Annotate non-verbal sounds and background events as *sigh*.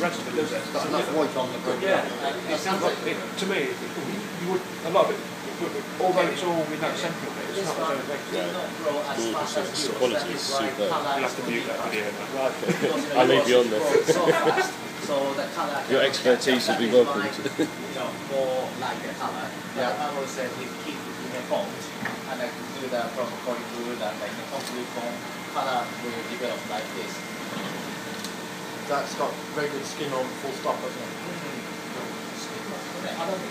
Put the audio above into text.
the rest of it, does it? It's got So that's enough- white on the brick. Yeah, it sounds like, it, to me, it, you would, a lot of it, although it's all in that central bit, it's not one as though did not grow as Gorgeous, fast as it's- yours. quality is is why superb. You'll have to so mute that video now. Right. Because, *laughs* you know, I'll leave you on there. so the colour Your expertise catch up. will be That is welcomed. You know, more like the colour. Yeah. I will say we keep in the font and I do that from according to that like the complete font colour will develop like this. That's got very good skin on full stop, hasn't it? Mm. Think